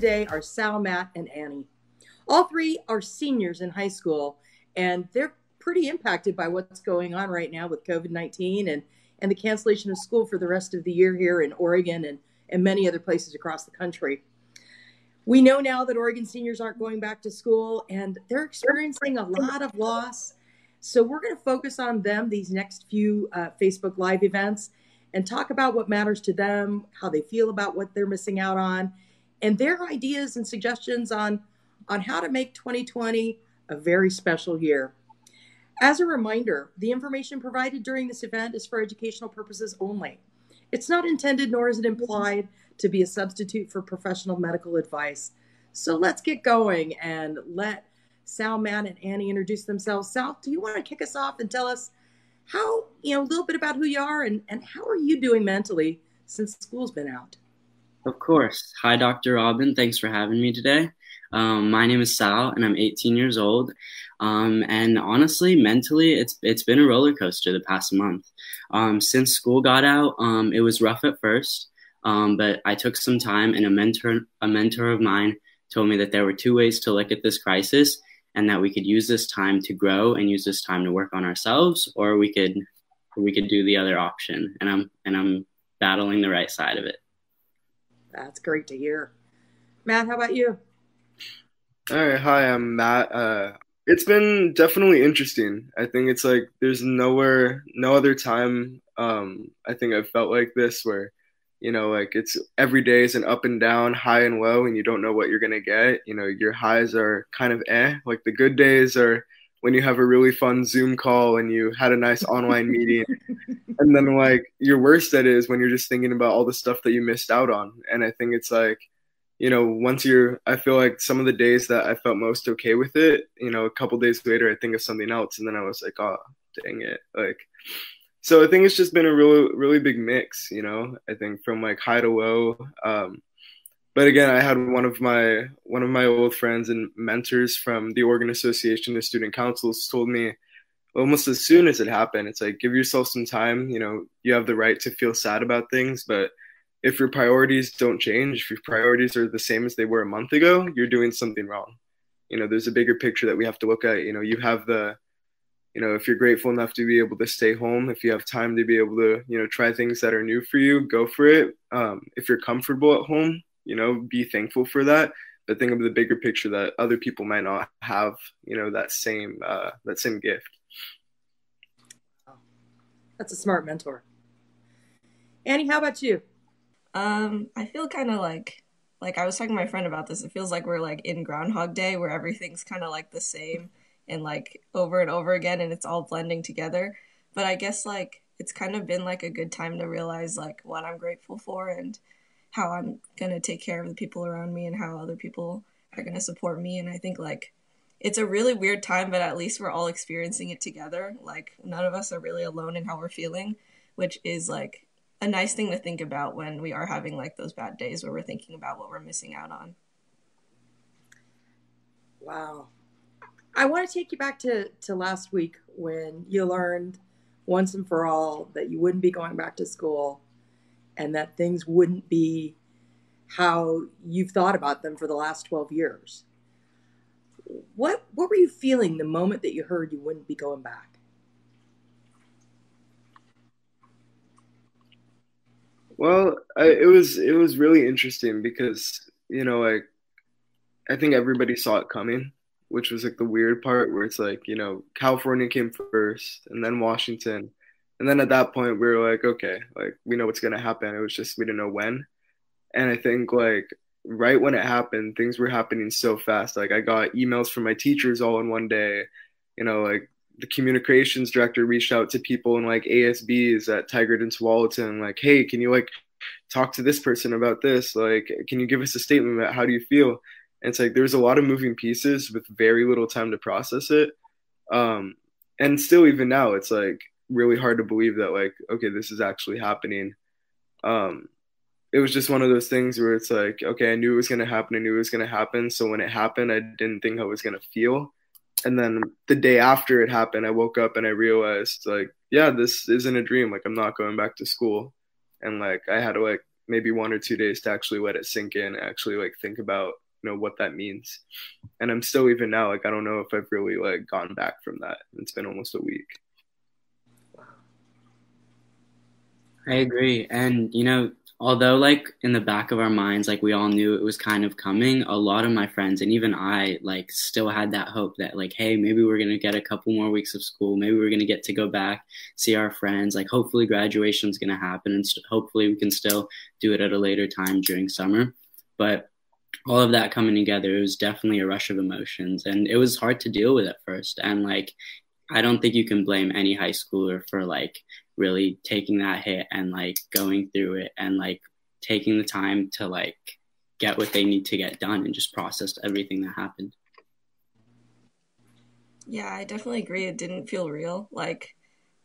today are Sal, Matt, and Annie. All three are seniors in high school, and they're pretty impacted by what's going on right now with COVID 19 and, and the cancellation of school for the rest of the year here in Oregon and, and many other places across the country. We know now that Oregon seniors aren't going back to school and they're experiencing a lot of loss. So we're going to focus on them these next few uh, Facebook Live events and talk about what matters to them, how they feel about what they're missing out on, and their ideas and suggestions on, on how to make 2020 a very special year. As a reminder, the information provided during this event is for educational purposes only. It's not intended nor is it implied to be a substitute for professional medical advice. So let's get going and let Sal, Matt, and Annie introduce themselves. Sal, do you want to kick us off and tell us how, you know, a little bit about who you are and, and how are you doing mentally since school's been out? Of course. Hi, Dr. Robin. Thanks for having me today. Um, my name is Sal, and I'm 18 years old. Um, and honestly, mentally, it's it's been a roller coaster the past month. Um, since school got out, um, it was rough at first, um, but I took some time, and a mentor a mentor of mine told me that there were two ways to look at this crisis, and that we could use this time to grow and use this time to work on ourselves, or we could we could do the other option. And I'm and I'm battling the right side of it. That's great to hear. Matt, how about you? All right, hi, I'm Matt. Uh, it's been definitely interesting. I think it's like there's nowhere, no other time. Um, I think I've felt like this where, you know, like it's every day is an up and down, high and low, and you don't know what you're gonna get. You know, your highs are kind of eh. Like the good days are when you have a really fun Zoom call and you had a nice online meeting. And then like your worst that is when you're just thinking about all the stuff that you missed out on. And I think it's like, you know, once you're I feel like some of the days that I felt most okay with it, you know, a couple days later I think of something else and then I was like, oh dang it. Like so I think it's just been a really really big mix, you know. I think from like high to low. Um but again, I had one of my one of my old friends and mentors from the Oregon Association of Student Councils told me almost as soon as it happened, it's like give yourself some time. You know, you have the right to feel sad about things, but if your priorities don't change, if your priorities are the same as they were a month ago, you're doing something wrong. You know, there's a bigger picture that we have to look at. You know, you have the you know, if you're grateful enough to be able to stay home, if you have time to be able to, you know, try things that are new for you, go for it. Um, if you're comfortable at home, you know, be thankful for that. But think of the bigger picture that other people might not have, you know, that same uh, that same gift. That's a smart mentor. Annie, how about you? Um, I feel kind of like like I was talking to my friend about this. It feels like we're like in Groundhog Day, where everything's kind of like the same and like over and over again, and it's all blending together. But I guess like it's kind of been like a good time to realize like what I'm grateful for and how I'm going to take care of the people around me and how other people are going to support me. And I think like it's a really weird time, but at least we're all experiencing it together. Like none of us are really alone in how we're feeling, which is like a nice thing to think about when we are having like those bad days where we're thinking about what we're missing out on. Wow. I want to take you back to, to last week when you learned once and for all that you wouldn't be going back to school and that things wouldn't be how you've thought about them for the last 12 years. What what were you feeling the moment that you heard you wouldn't be going back? Well, I, it was it was really interesting because you know like I think everybody saw it coming, which was like the weird part where it's like you know California came first and then Washington, and then at that point, we were like, okay, like we know what's gonna happen. It was just we didn't know when. And I think like right when it happened, things were happening so fast. Like I got emails from my teachers all in one day. You know, like the communications director reached out to people in like ASBs at Tigard and Tualatin, like, hey, can you like talk to this person about this? Like, can you give us a statement about how do you feel? And it's like there's a lot of moving pieces with very little time to process it. Um, and still, even now, it's like really hard to believe that like okay this is actually happening um it was just one of those things where it's like okay i knew it was going to happen i knew it was going to happen so when it happened i didn't think i was going to feel and then the day after it happened i woke up and i realized like yeah this isn't a dream like i'm not going back to school and like i had like maybe one or two days to actually let it sink in, actually like think about you know what that means. And I'm still even now like I don't know if I've really like gone back from that. It's been almost a week. I agree. And, you know, although, like, in the back of our minds, like, we all knew it was kind of coming, a lot of my friends and even I, like, still had that hope that, like, hey, maybe we're going to get a couple more weeks of school. Maybe we're going to get to go back, see our friends. Like, hopefully, graduation is going to happen and st- hopefully we can still do it at a later time during summer. But all of that coming together, it was definitely a rush of emotions and it was hard to deal with at first. And, like, I don't think you can blame any high schooler for like really taking that hit and like going through it and like taking the time to like get what they need to get done and just process everything that happened. Yeah, I definitely agree. It didn't feel real. Like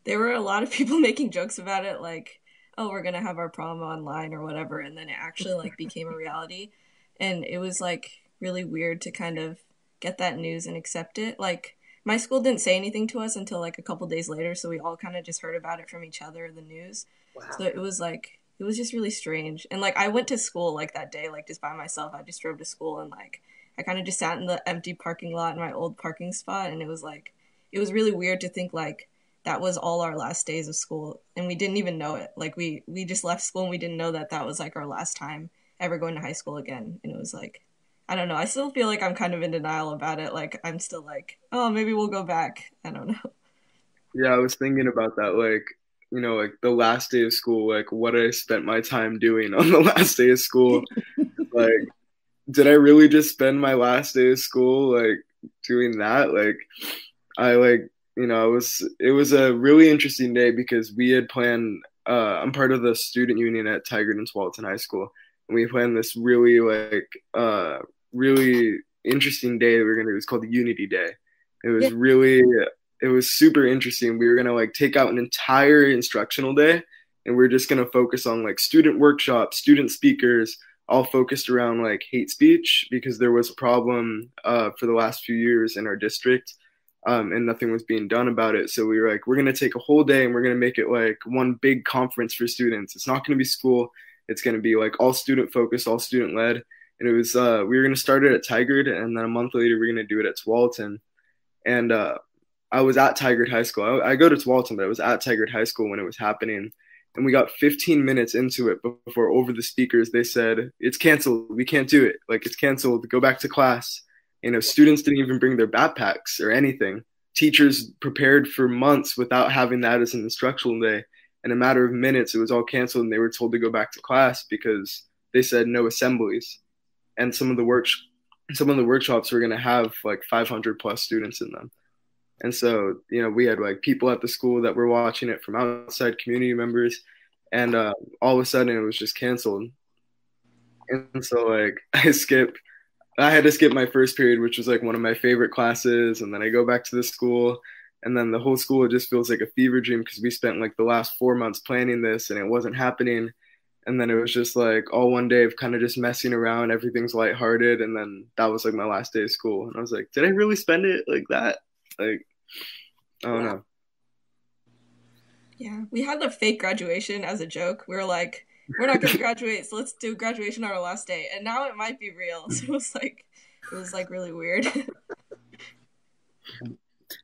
there were a lot of people making jokes about it, like, "Oh, we're gonna have our prom online or whatever," and then it actually like became a reality, and it was like really weird to kind of get that news and accept it. Like my school didn't say anything to us until like a couple days later, so we all kind of just heard about it from each other, the news. Wow. So it was like it was just really strange. And like I went to school like that day, like just by myself. I just drove to school and like I kind of just sat in the empty parking lot in my old parking spot, and it was like it was really weird to think like that was all our last days of school and we didn't even know it like we we just left school and we didn't know that that was like our last time ever going to high school again and it was like I don't know. I still feel like I'm kind of in denial about it. Like I'm still like, oh, maybe we'll go back. I don't know. Yeah, I was thinking about that. Like, you know, like the last day of school, like what I spent my time doing on the last day of school. like, did I really just spend my last day of school like doing that? Like, I like, you know, it was it was a really interesting day because we had planned. Uh, I'm part of the student union at Tigard and Tualatin High School, and we planned this really like uh really interesting day that we are gonna do. It's called the Unity Day. It was yeah. really it was super interesting. We were gonna like take out an entire instructional day and we are just gonna focus on like student workshops, student speakers, all focused around like hate speech because there was a problem uh, for the last few years in our district. Um, and nothing was being done about it. So we were like, we're going to take a whole day and we're going to make it like one big conference for students. It's not going to be school. It's going to be like all student focused, all student led and it was uh, we were gonna start it at Tigard, and then a month later we are gonna do it at Tualatin. And uh, I was at Tigard High School. I, I, go to Tualatin, but I was at Tigard High School when it was happening. And we got 15 minutes into it before over the speakers they said it's canceled. We can't do it. Like it's canceled. Go back to class. You know, students didn't even bring their backpacks or anything. Teachers prepared for months without having that as an instructional day. In a matter of minutes, it was all canceled, and they were told to go back to class because they said no assemblies. And some of the work some of the workshops were going to have like 500 plus students in them. And so you know we had like people at the school that were watching it from outside community members and uh, all of a sudden it was just canceled. And so like i skip i had to skip my first period which was like one of my favorite classes and then i go back to the school and then the whole school it just feels like a fever dream because we spent like the last four months planning this and it wasn't happening. And then it was just like all one day of kind of just messing around everything's lighthearted and then that was like my last day of school. And i was like did i really spend it like that? Like i don't know. Yeah we had a fake graduation as a joke. We were like we're not going to graduate so let's do graduation on our last day. And now it might be real. So it was like it was like really weird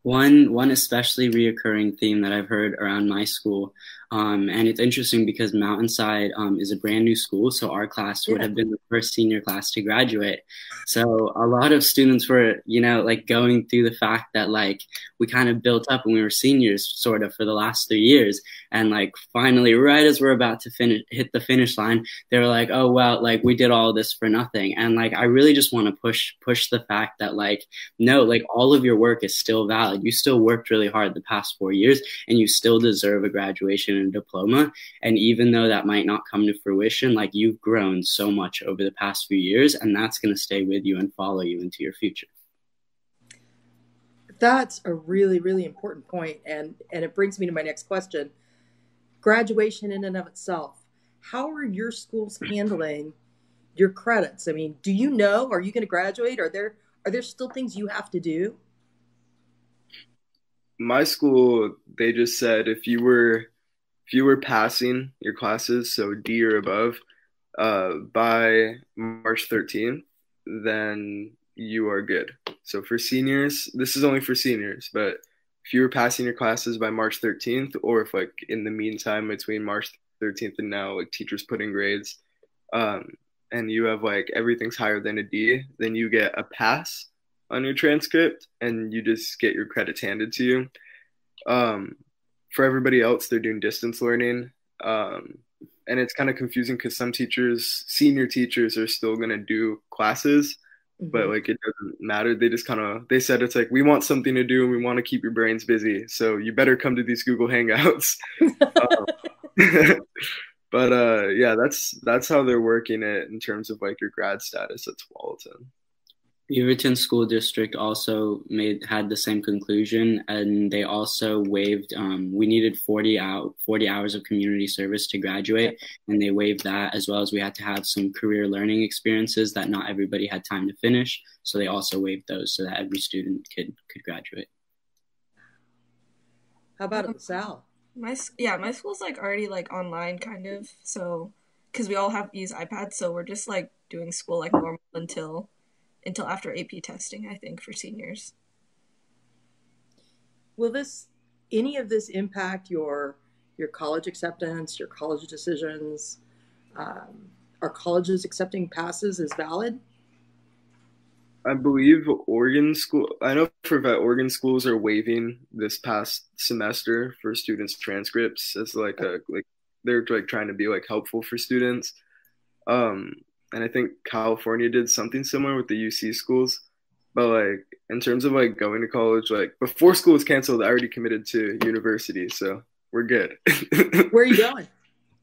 one one especially reoccurring theme that I've heard around my school um, and it's interesting because Mountainside um, is a brand new school, so our class would have been the first senior class to graduate. So a lot of students were, you know, like going through the fact that like we kind of built up when we were seniors, sort of for the last three years, and like finally, right as we're about to finish, hit the finish line, they were like, "Oh well, like we did all this for nothing." And like I really just want to push push the fact that like no, like all of your work is still valid. You still worked really hard the past four years, and you still deserve a graduation and a diploma. And even though that might not come to fruition, like you've grown so much over the past few years, and that's going to stay with you and follow you into your future. That's a really, really important point, and and it brings me to my next question: graduation in and of itself. How are your schools handling your credits? I mean, do you know? Are you going to graduate? Are there are there still things you have to do? My school, they just said if you were if you were passing your classes, so D or above, uh, by March 13th, then you are good. So for seniors, this is only for seniors, but if you were passing your classes by March 13th, or if like in the meantime between March 13th and now, like teachers put in grades, um, and you have like everything's higher than a D, then you get a pass on your transcript and you just get your credits handed to you. Um, for everybody else, they're doing distance learning. Um, and it's kind of confusing because some teachers, senior teachers, are still going to do classes. Mm-hmm. But like it doesn't matter. They just kind of they said it's like we want something to do and we want to keep your brains busy. So you better come to these Google Hangouts. um, but uh, yeah, that's that's how they're working it in terms of like your grad status at Tualatin. Beaverton School District also made had the same conclusion, and they also waived. Um, we needed forty out forty hours of community service to graduate, and they waived that as well as we had to have some career learning experiences that not everybody had time to finish. So they also waived those so that every student could could graduate. How about at Sal? My yeah, my school's like already like online kind of. So because we all have use iPads, so we're just like doing school like normal until until after AP testing. I think for seniors. Will this any of this impact your your college acceptance, your college decisions? Um, are colleges accepting passes as valid? I believe Oregon school. I know for that Oregon schools are waiving this past semester for students' transcripts as like a like they're like trying to be like helpful for students. Um, and I think California did something similar with the UC schools. But like in terms of like going to college, like before school was canceled, I already committed to university, so we're good. Where are you going?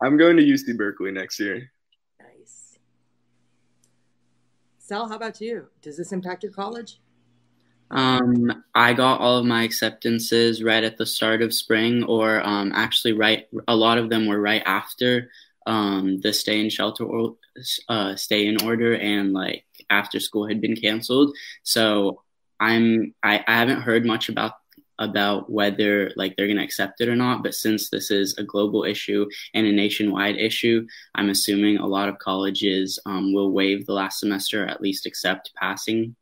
I'm going to UC Berkeley next year. Nice. Sal, how about you? Does this impact your college? Um, I got all of my acceptances right at the start of spring, or um, actually, right. A lot of them were right after um, the stay in shelter or uh, stay in order, and like after school had been canceled. So I'm I, I haven't heard much about about whether like they're going to accept it or not but since this is a global issue and a nationwide issue i'm assuming a lot of colleges um, will waive the last semester or at least accept passing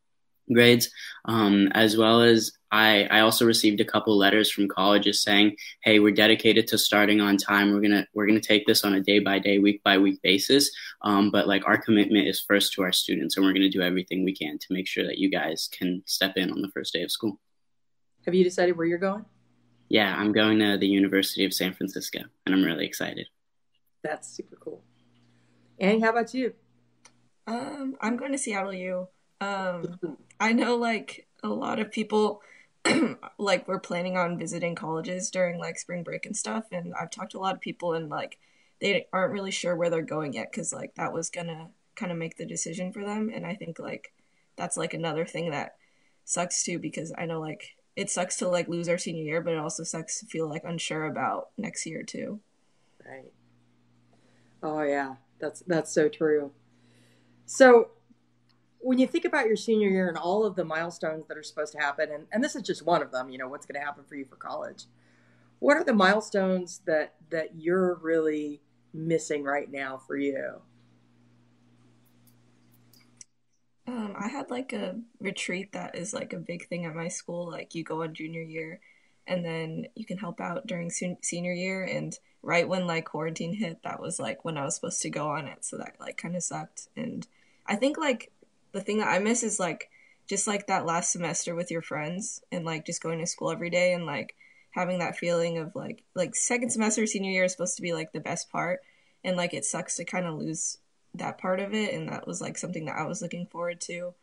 grades um, as well as I, I also received a couple letters from colleges saying hey we're dedicated to starting on time we're gonna we're gonna take this on a day by day week by week basis um, but like our commitment is first to our students and we're gonna do everything we can to make sure that you guys can step in on the first day of school have you decided where you're going? Yeah, I'm going to the University of San Francisco, and I'm really excited. That's super cool. Annie, how about you? Um, I'm going to Seattle U. Um, I know like a lot of people like we're planning on visiting colleges during like spring break and stuff, and I've talked to a lot of people and like they aren't really sure where they're going yet because like that was gonna kind of make the decision for them, and I think like that's like another thing that sucks too because I know like it sucks to like lose our senior year, but it also sucks to feel like unsure about next year too. Right. Oh yeah, that's that's so true. So when you think about your senior year and all of the milestones that are supposed to happen, and, and this is just one of them, you know, what's going to happen for you for college. What are the milestones that that you're really missing right now for you? Um, I had like a retreat that is like a big thing at my school. Like you go on junior year, and then you can help out during senior year. And right when like quarantine hit, that was like when I was supposed to go on it. So that like kind of sucked. And I think like the thing that I miss is like just like that last semester with your friends and like just going to school every day and like having that feeling of like like second semester senior year is supposed to be like the best part and like it sucks to kind of lose that part of it, and that was like something that I was looking forward to.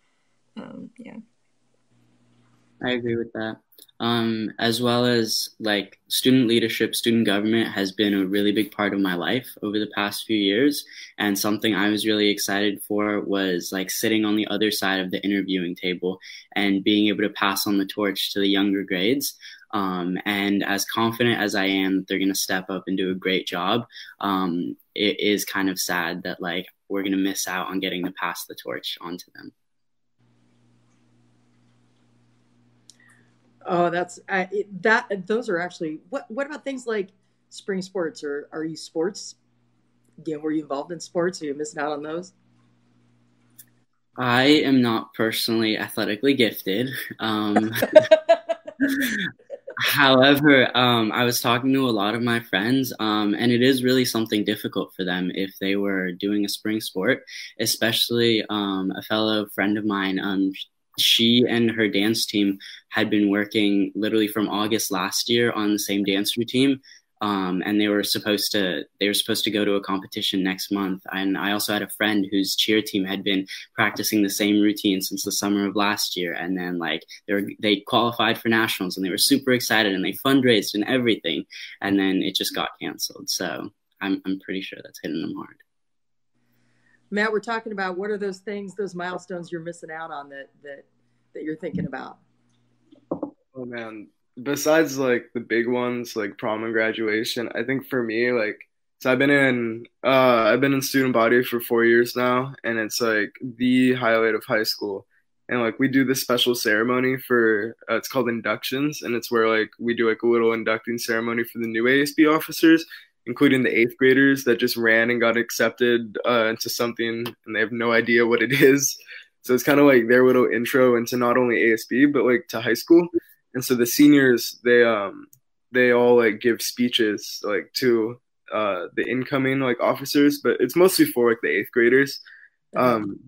Um, yeah. I agree with that. Um, as well as like student leadership, student government has been a really big part of my life over the past few years. And something I was really excited for was like sitting on the other side of the interviewing table and being able to pass on the torch to the younger grades. Um, and as confident as I am, they're going to step up and do a great job. Um, it is kind of sad that like we're going to miss out on getting to pass the torch onto them. Oh, that's uh, that. Those are actually what. What about things like spring sports, or are you sports again, were you involved in sports? Are you missing out on those? I am not personally athletically gifted. Um, however, um, I was talking to a lot of my friends, um, and it is really something difficult for them if they were doing a spring sport, especially um, a fellow friend of mine. She and her dance team had been working literally from August last year on the same dance routine um, and they were supposed to they were supposed to go to a competition next month. And I also had a friend whose cheer team had been practicing the same routine since the summer of last year, and then like they were they qualified for nationals and they were super excited and they fundraised and everything, and then it just got canceled. So I'm I'm pretty sure that's hitting them hard. Matt, we're talking about what are those things, those milestones you're missing out on that that that you're thinking about. Oh man, besides like the big ones like prom and graduation, I think for me like so I've been in uh I've been in student body for 4 years now and it's like the highlight of high school. And like we do this special ceremony for uh, it's called inductions and it's where like we do like a little inducting ceremony for the new ASB officers including the 8th graders that just ran and got accepted uh, into something and they have no idea what it is. So it's kind of like their little intro into not only ASB but like to high school. And so the seniors they um they all like give speeches like to uh the incoming like officers but it's mostly for like the eighth graders um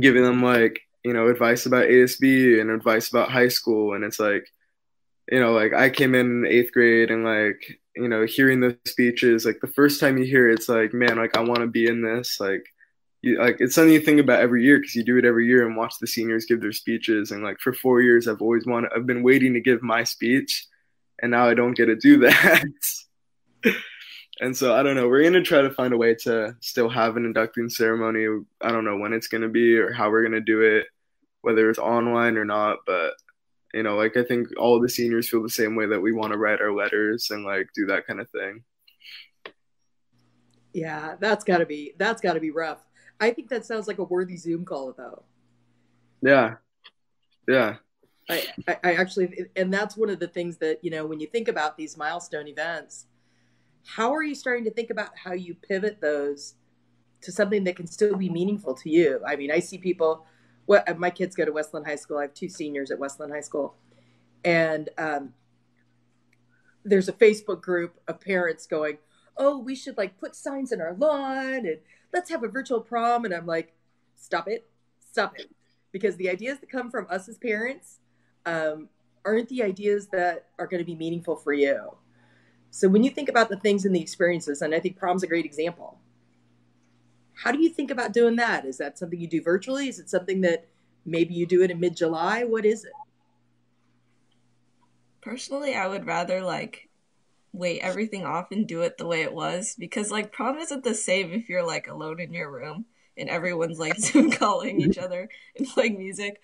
giving them like you know advice about asb and advice about high school. And it's like you know like i came in eighth grade and like you know hearing those speeches like the first time you hear it, it's like man like i want to be in this like you, like it's something you think about every year because you do it every year and watch the seniors give their speeches. And like for four years i've always wanted i've been waiting to give my speech and now i don't get to do that. And so i don't know we're going to try to find a way to still have an inducting ceremony. I don't know when it's going to be or how we're going to do it whether it's online or not but you know like i think all the seniors feel the same way that we want to write our letters and like do that kind of thing yeah that's got to be that's got to be rough I think that sounds like a worthy Zoom call, though. Yeah, yeah. I, I, I actually, and that's one of the things that you know when you think about these milestone events, how are you starting to think about how you pivot those to something that can still be meaningful to you? I mean, I see people. What my kids go to Westland High School. I have two seniors at Westland High School, and um, there's a Facebook group of parents going, "Oh, we should like put signs in our lawn and let's have a virtual prom. And I'm like, stop it, stop it. Because the ideas that come from us as parents um, aren't the ideas that are going to be meaningful for you. So when you think about the things and the experiences, and I think prom's a great example, how do you think about doing that? Is that something you do virtually? Is it something that maybe you do it in mid July? What is it? Personally, I would rather like wait everything off and do it the way it was because like prom isn't the same if you're like alone in your room and everyone's like zoom calling each other and playing music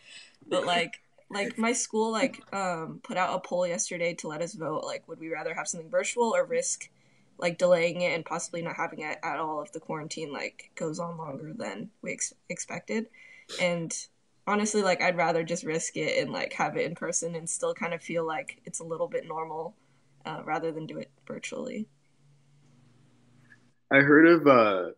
but like like my school like um put out a poll yesterday to let us vote like would we rather have something virtual or risk like delaying it and possibly not having it at all if the quarantine like goes on longer than we ex- expected and honestly like i'd rather just risk it and like have it in person and still kind of feel like it's a little bit normal uh, rather than do it virtually. I heard of uh,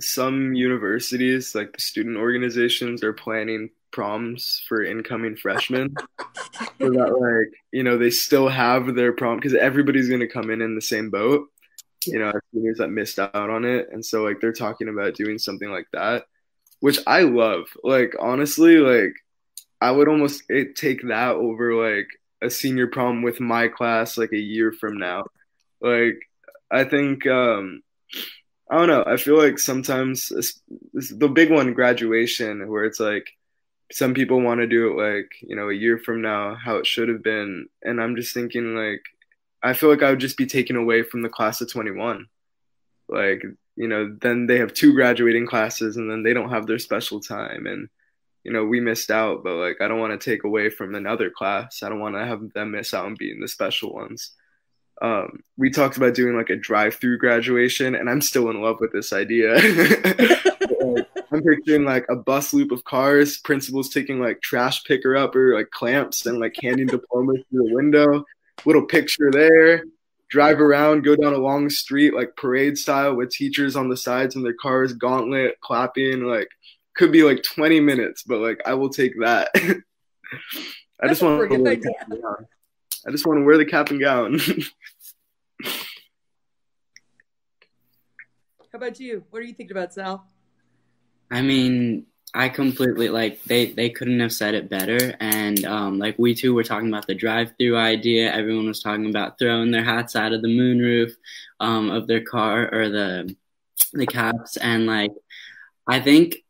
some universities, like the student organizations, are planning proms for incoming freshmen. so that, like, you know, they still have their prom because everybody's going to come in in the same boat. You know, seniors that missed out on it, and so like they're talking about doing something like that, which I love. Like honestly, like I would almost take that over like a senior prom with my class like a year from now. Like I think um I don't know. I feel like sometimes the big one graduation where it's like some people want to do it like, you know, a year from now how it should have been and I'm just thinking like I feel like I would just be taken away from the class of 21. Like, you know, then they have two graduating classes and then they don't have their special time and you know, we missed out, but like I don't want to take away from another class. I don't want to have them miss out on being the special ones. Um, we talked about doing like a drive-through graduation, and I'm still in love with this idea. I'm picturing like a bus loop of cars, principals taking like trash picker up or like clamps and like handing diplomas through the window. Little picture there, drive around, go down a long street like parade style with teachers on the sides in their cars, gauntlet, clapping. Like could be like 20 minutes, but like I will take that. I just want to wear the cap and gown. I just want to wear the cap and gown. How about you? What are you thinking about, Sal? I mean, I completely like they they couldn't have said it better. And um, like we two were talking about the drive-through idea. Everyone was talking about throwing their hats out of the moonroof um, of their car or the the caps. And like I think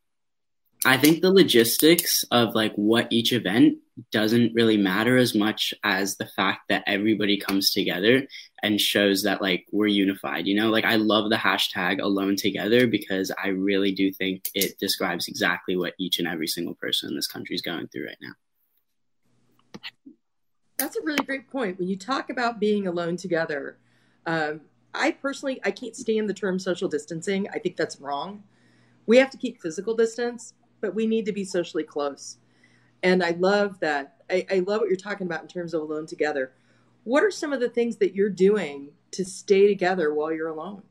I think the logistics of like what each event doesn't really matter as much as the fact that everybody comes together and shows that like we're unified. You know, like I love the hashtag alone together because I really do think it describes exactly what each and every single person in this country is going through right now. That's a really great point. When you talk about being alone together, um, I personally I can't stand the term social distancing. I think that's wrong. We have to keep physical distance, but we need to be socially close. And I love that. I, I love what you're talking about in terms of alone together. What are some of the things that you're doing to stay together while you're alone?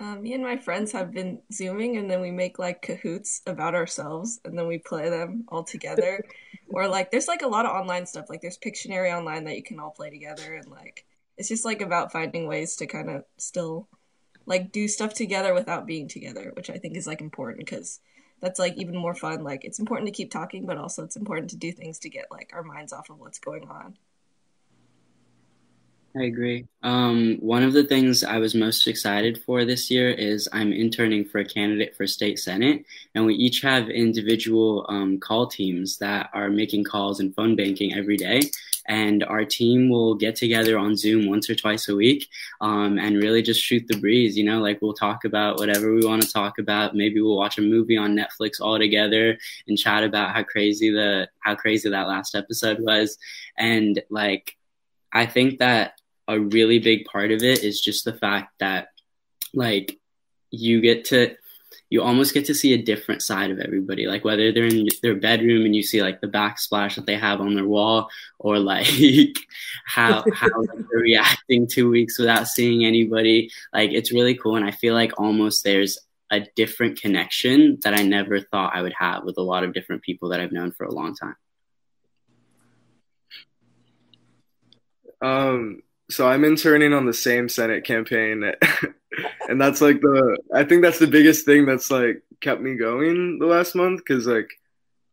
Um, me and my friends have been zooming, and then we make like Kahoots about ourselves, and then we play them all together. or like, there's like a lot of online stuff. Like, there's Pictionary online that you can all play together, and like, it's just like about finding ways to kind of still like do stuff together without being together, which I think is like important because that's like even more fun. Like it's important to keep talking, but also it's important to do things to get like our minds off of what's going on. I agree. Um, one of the things I was most excited for this year is I'm interning for a candidate for state senate, and we each have individual um, call teams that are making calls and phone banking every day. And our team will get together on Zoom once or twice a week um, and really just shoot the breeze. You know, like we'll talk about whatever we want to talk about. Maybe we'll watch a movie on Netflix all together and chat about how crazy the how crazy that last episode was. And like, I think that a really big part of it is just the fact that like you get to you almost get to see a different side of everybody like whether they're in their bedroom and you see like the backsplash that they have on their wall or like how how like, they're reacting two weeks without seeing anybody. Like it's really cool and i feel like almost there's a different connection that i never thought i would have with a lot of different people that i've known for a long time. Um so I'm interning on the same Senate campaign, and that's like the I think that's the biggest thing that's like kept me going the last month because like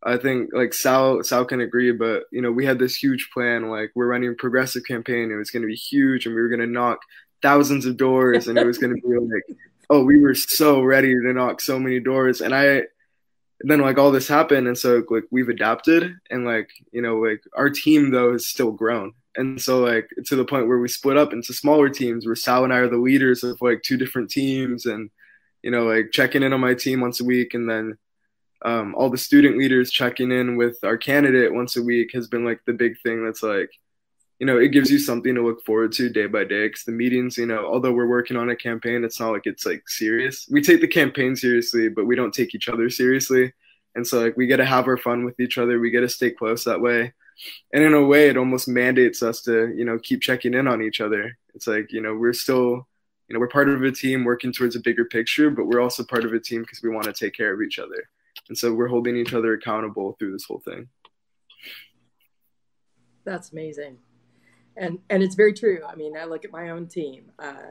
I think like Sal Sal can agree, but you know we had this huge plan like we're running a progressive campaign. It was going to be huge, and we were going to knock thousands of doors, and it was going to be like oh we were so ready to knock so many doors, and I then like all this happened, and so like we've adapted, and like you know like our team though has still grown and so like to the point where we split up into smaller teams where Sal and I are the leaders of like two different teams and you know like checking in on my team once a week. And then um, all the student leaders checking in with our candidate once a week has been like the big thing that's like you know it gives you something to look forward to day by day. Because the meetings you know although we're working on a campaign it's not like it's like serious. We take the campaign seriously but we don't take each other seriously. And so like we get to have our fun with each other. We get to stay close that way and in a way it almost mandates us to you know keep checking in on each other. It's like you know we're still you know we're part of a team working towards a bigger picture but we're also part of a team because we want to take care of each other. And so we're holding each other accountable through this whole thing. That's amazing. And and it's very true. I mean i look at my own team. Uh,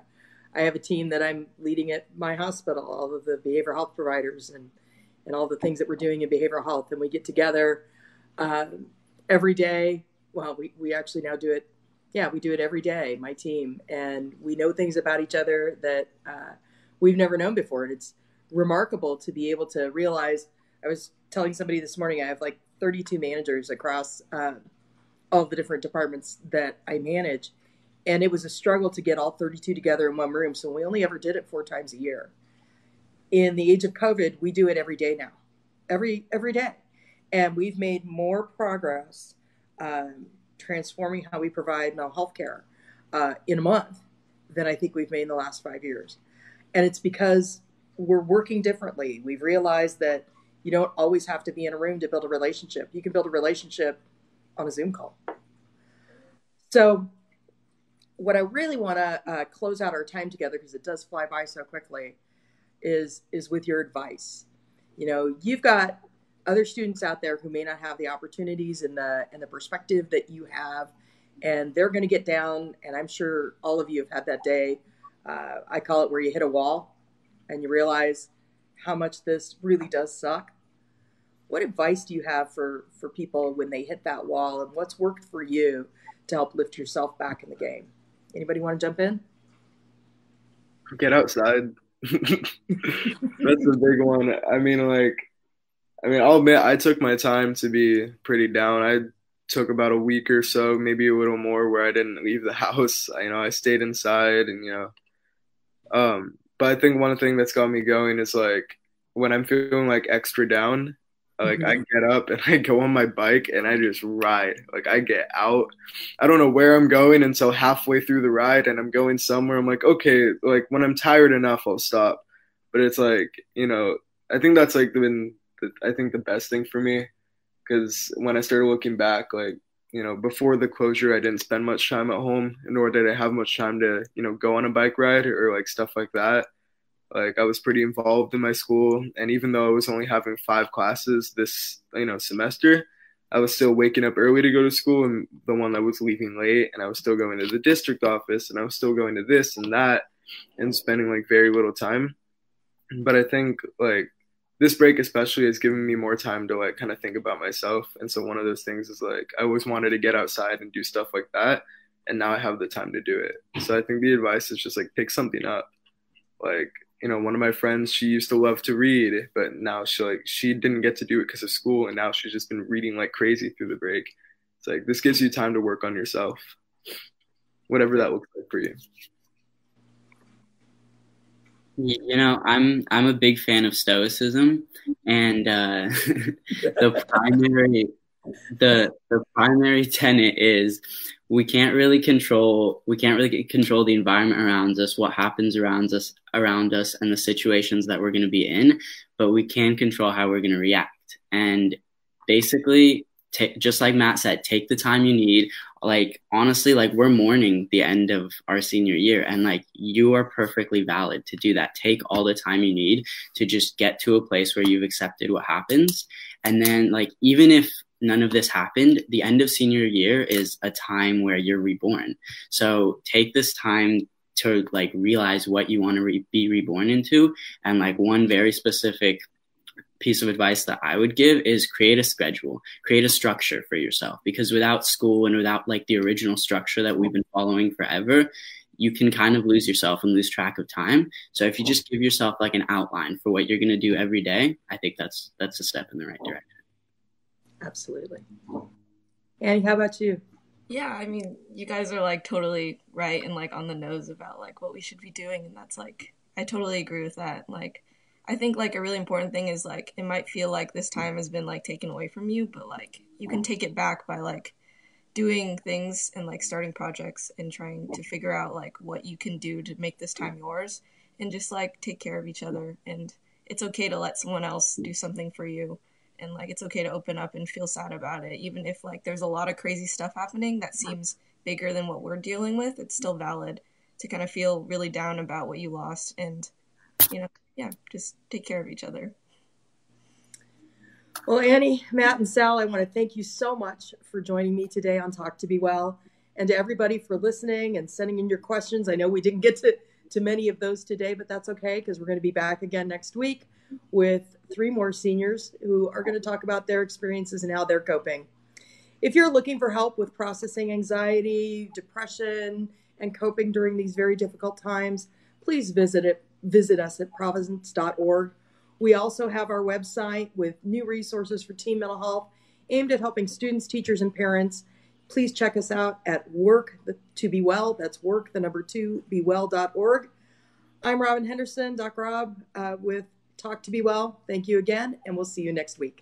i have a team that i'm leading at my hospital all of the behavioral health providers and and all the things that we're doing in behavioral health and we get together uh, every day. Well, we, we actually now do it. Yeah, we do it every day, my team. And we know things about each other that uh, we've never known before. And it's remarkable to be able to realize. I was telling somebody this morning, I have like 32 managers across uh, all the different departments that I manage. And it was a struggle to get all 32 together in one room. So we only ever did it four times a year. In the age of COVID, we do it every day now, every every day and we've made more progress um, transforming how we provide mental health care uh, in a month than I think we've made in the last five years. And it's because we're working differently. We've realized that you don't always have to be in a room to build a relationship. You can build a relationship on a Zoom call. So what I really want to uh, close out our time together because it does fly by so quickly is is with your advice. You know, you've got other students out there who may not have the opportunities and the and the perspective that you have, and they're going to get down. And I'm sure all of you have had that day. Uh, I call it where you hit a wall, and you realize how much this really does suck. What advice do you have for for people when they hit that wall, and what's worked for you to help lift yourself back in the game? Anybody want to jump in? Get outside. That's a big one. I mean, like, I mean, I'll admit I took my time to be pretty down. I took about a week or so, maybe a little more, where I didn't leave the house. You know, I stayed inside, and you know, um. But I think one thing that's got me going is like when I'm feeling like extra down, like mm-hmm. I get up and I go on my bike and I just ride. Like I get out. I don't know where I'm going until halfway through the ride and I'm going somewhere. I'm like, okay, like when I'm tired enough, I'll stop. But it's like, you know, I think that's like been the, I think the best thing for me because when I started looking back, like you know, before the closure, I didn't spend much time at home, nor did I have much time to you know go on a bike ride or like stuff like that. Like I was pretty involved in my school, and even though I was only having five classes this you know semester, I was still waking up early to go to school, and the one that was leaving late, and I was still going to the district office, and I was still going to this and that, and spending like very little time. But I think like this break especially has given me more time to like kind of think about myself, and so one of those things is like I always wanted to get outside and do stuff like that, and now I have the time to do it. So I think the advice is just like pick something up, like you know, one of my friends, she used to love to read, but now she like she didn't get to do it because of school, and now she's just been reading like crazy through the break. It's like this gives you time to work on yourself, whatever that looks like for you. You know, I'm I'm a big fan of stoicism, and uh, the primary the the primary tenet is we can't really control we can't really control the environment around us what happens around us around us and the situations that we're going to be in but we can control how we're going to react. And basically t- just like matt said take the time you need like honestly like we're mourning the end of our senior year and like you are perfectly valid to do that take all the time you need to just get to a place where you've accepted what happens and then like even if none of this happened, the end of senior year is a time where you're reborn. So take this time to like realize what you want to re- be reborn into. And like one very specific piece of advice that I would give is create a schedule, create a structure for yourself. Because without school and without like the original structure that we've been following forever, you can kind of lose yourself and lose track of time. So if you just give yourself like an outline for what you're going to do every day, I think that's that's a step in the right direction. Absolutely. Annie, how about you? Yeah, I mean, you guys are like totally right and like on the nose about like what we should be doing. And that's like, I totally agree with that. Like, I think like a really important thing is like, it might feel like this time has been like taken away from you, but like you can take it back by like doing things and like starting projects and trying to figure out like what you can do to make this time yours and just like take care of each other. And it's okay to let someone else do something for you and like it's okay to open up and feel sad about it even if like there's a lot of crazy stuff happening that seems bigger than what we're dealing with it's still valid to kind of feel really down about what you lost and you know yeah just take care of each other well annie matt and sal i want to thank you so much for joining me today on talk to be well and to everybody for listening and sending in your questions i know we didn't get to to many of those today but that's okay because we're going to be back again next week with three more seniors who are going to talk about their experiences and how they're coping. If you're looking for help with processing anxiety, depression, and coping during these very difficult times, please visit it visit us at providence.org. We also have our website with new resources for teen mental health aimed at helping students, teachers, and parents. Please check us out at work to be well. That's work the number two be well.org. I'm Robin Henderson, Doc Rob, uh, with Talk to Be Well. Thank you again, and we'll see you next week.